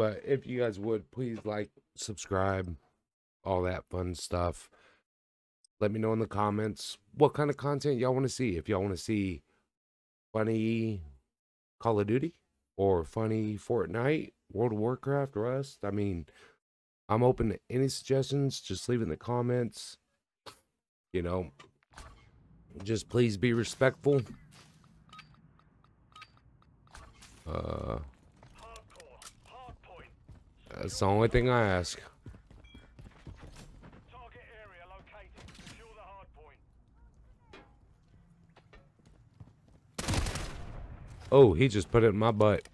But if you guys would please like, subscribe, all that fun stuff. Let me know in the comments what kind of content y'all want to see. If y'all want to see funny Call of Duty or funny Fortnite, World of Warcraft, Rust. I mean, I'm open to any suggestions. Just leave in the comments. You know, just please be respectful. Uh, that's the only thing I ask. Oh, he just put it in my butt.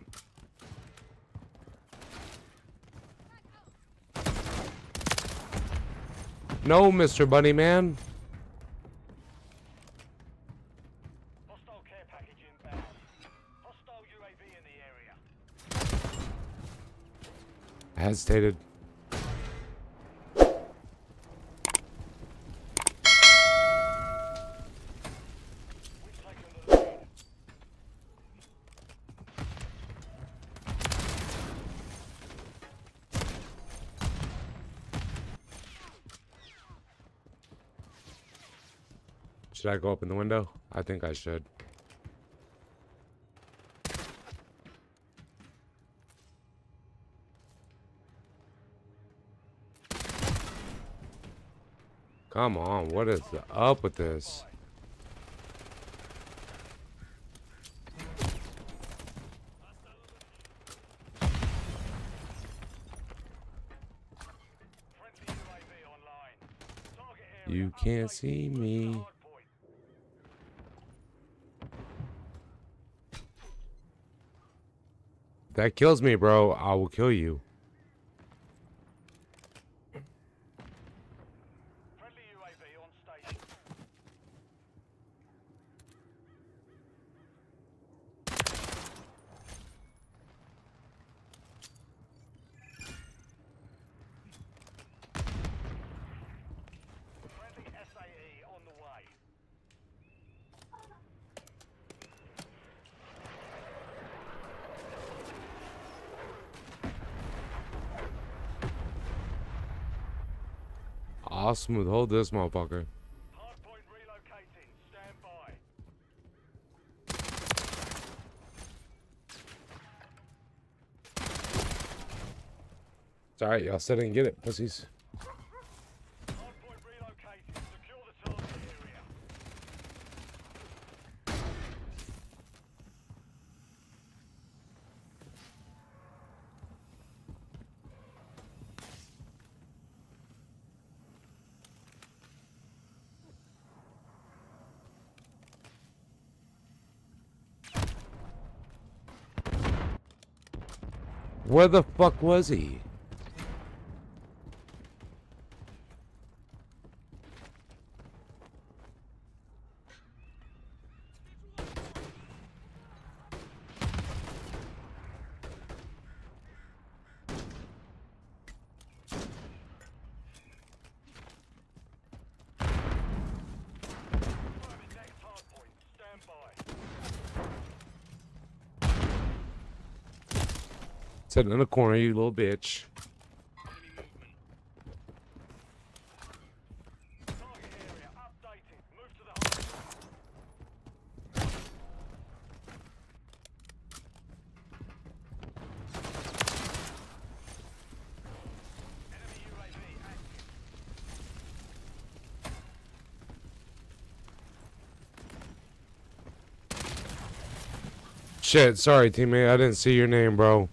No, Mr. Bunny Man. Hesitated. Should I go up in the window? I think I should. Come on, what is up with this? You can't see me. that kills me, bro, I will kill you. I'll smooth hold this motherfucker. It's alright, y'all sit and get it, pussies. Where the fuck was he? Sitting in the corner, you little bitch. Shit, sorry teammate, I didn't see your name, bro.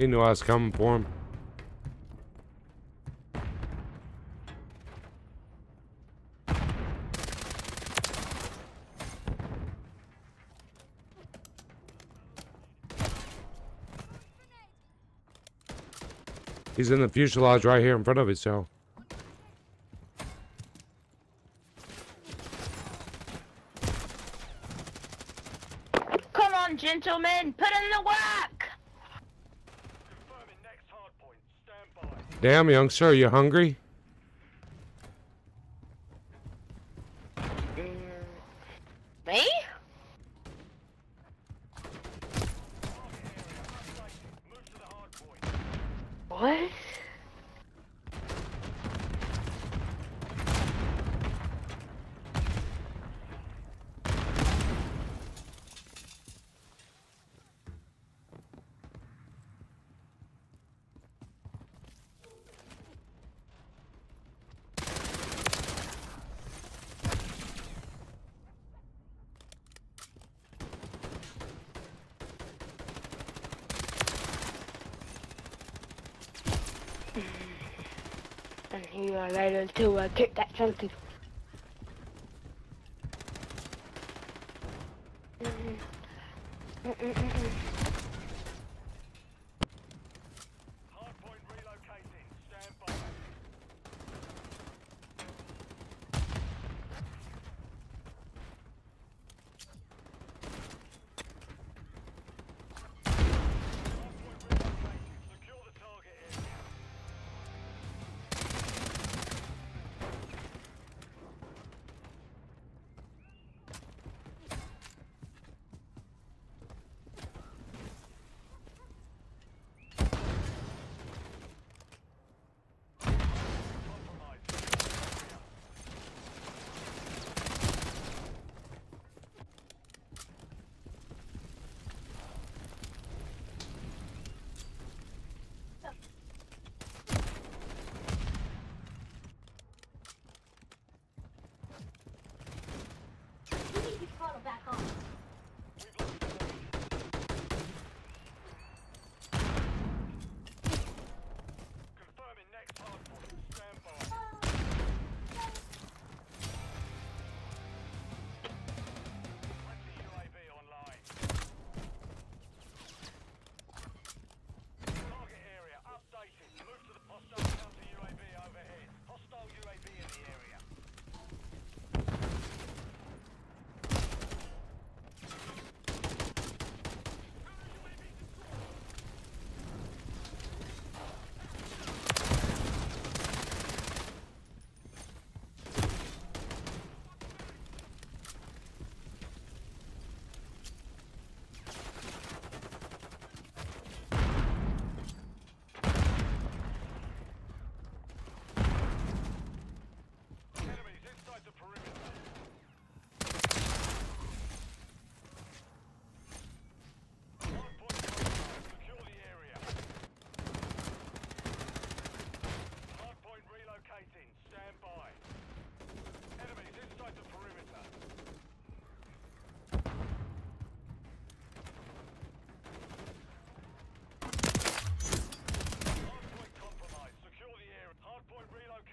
He knew I was coming for him. He's in the fuselage right here in front of us, so. Damn, young sir, you hungry? I made until I kick that chunky. Mm -mm. Mm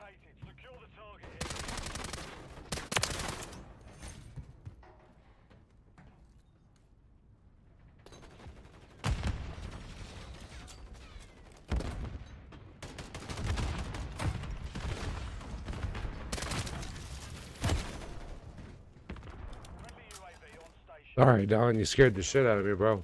Secure the target All right, Don, you scared the shit out of me, bro.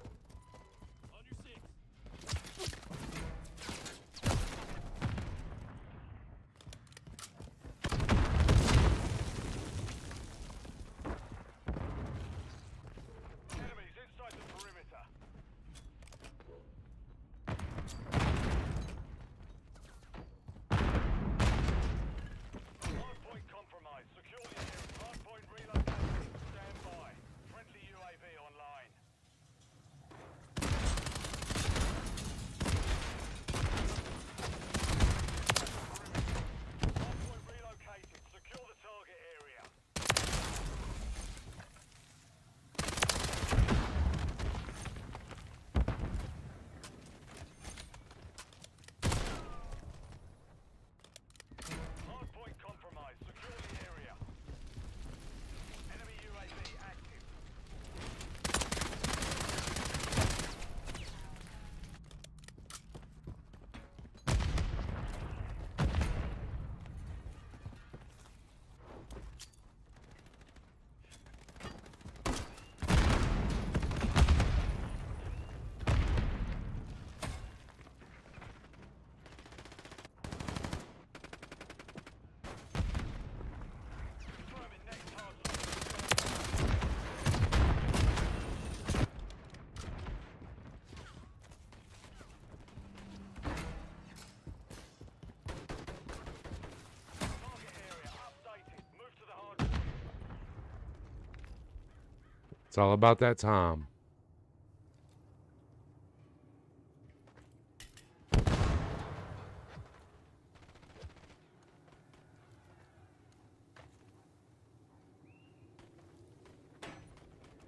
It's all about that time.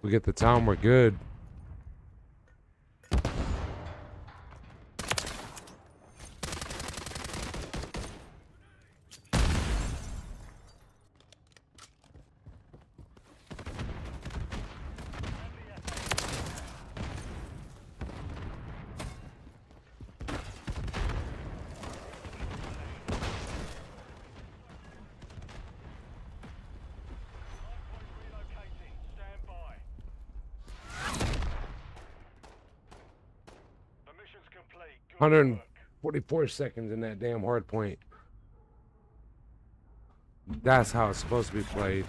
We get the time, we're good. 144 seconds in that damn hard point. That's how it's supposed to be played.